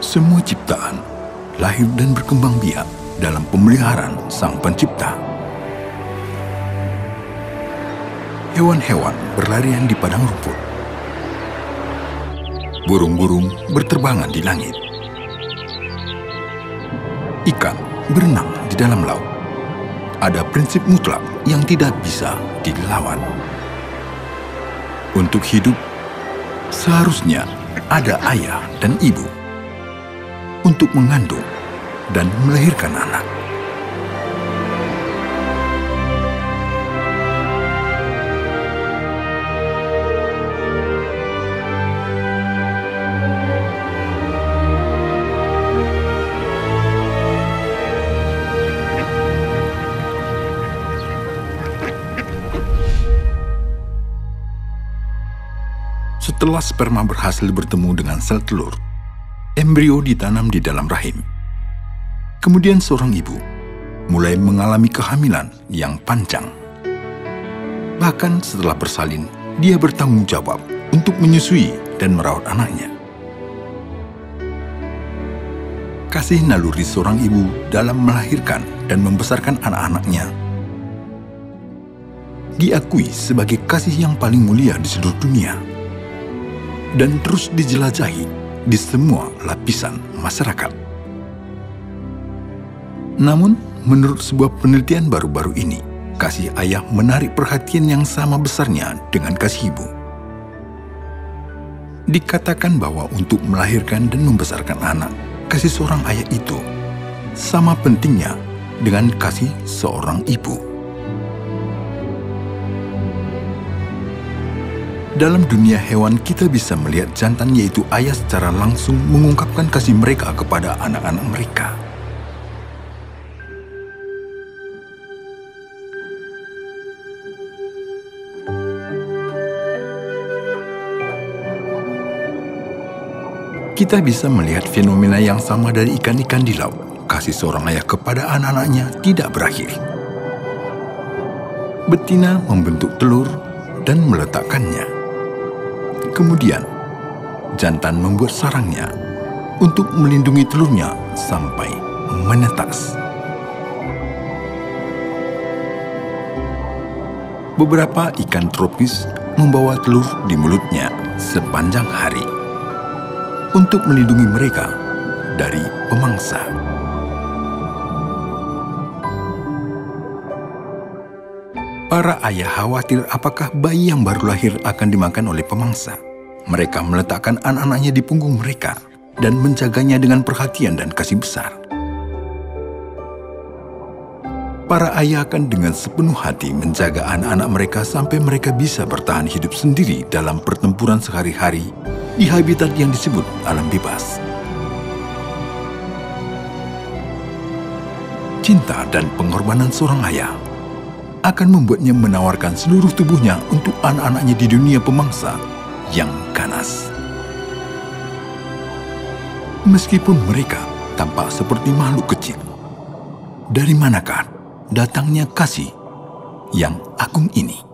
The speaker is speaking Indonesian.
Semua ciptaan lahir dan berkembang biak dalam pemeliharaan Sang Pencipta. Hewan-hewan berlarian di padang rumput. Burung-burung berterbangan di langit. Ikan berenang di dalam laut. Ada prinsip mutlak yang tidak bisa dilawan. Untuk hidup, seharusnya ada ayah dan ibu untuk mengandung dan melahirkan anak. Setelah sperma berhasil bertemu dengan sel telur, embrio ditanam di dalam rahim. Kemudian seorang ibu mulai mengalami kehamilan yang panjang. Bahkan setelah bersalin, dia bertanggung jawab untuk menyusui dan merawat anaknya. Kasih naluri seorang ibu dalam melahirkan dan membesarkan anak-anaknya diakui sebagai kasih yang paling mulia di seluruh dunia dan terus dijelajahi di semua lapisan masyarakat. Namun, menurut sebuah penelitian baru-baru ini, kasih ayah menarik perhatian yang sama besarnya dengan kasih ibu. Dikatakan bahwa untuk melahirkan dan membesarkan anak, kasih seorang ayah itu sama pentingnya dengan kasih seorang ibu. Dalam dunia hewan, kita bisa melihat jantan yaitu ayah secara langsung mengungkapkan kasih mereka kepada anak-anak mereka. Kita bisa melihat fenomena yang sama dari ikan-ikan di laut. Kasih seorang ayah kepada anak-anaknya tidak berakhir. Betina membentuk telur dan meletakkannya. Kemudian, jantan membuat sarangnya untuk melindungi telurnya sampai menetas. Beberapa ikan tropis membawa telur di mulutnya sepanjang hari untuk melindungi mereka dari pemangsa. Para ayah khawatir apakah bayi yang baru lahir akan dimakan oleh pemangsa. Mereka meletakkan anak-anaknya di punggung mereka dan menjaganya dengan perhatian dan kasih besar. Para ayah akan dengan sepenuh hati menjaga anak-anak mereka sampai mereka bisa bertahan hidup sendiri dalam pertempuran sehari-hari di habitat yang disebut alam bebas. Cinta dan pengorbanan seorang ayah akan membuatnya menawarkan seluruh tubuhnya untuk anak-anaknya di dunia pemangsa yang ganas. Meskipun mereka tampak seperti makhluk kecil, dari manakah datangnya kasih yang agung ini?